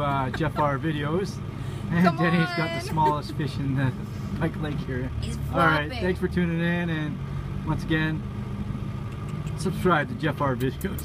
uh, Jeffar videos. And Come Denny's got the smallest fish in the Pike Lake here. Alright, thanks for tuning in and once again, subscribe to Jeffar videos.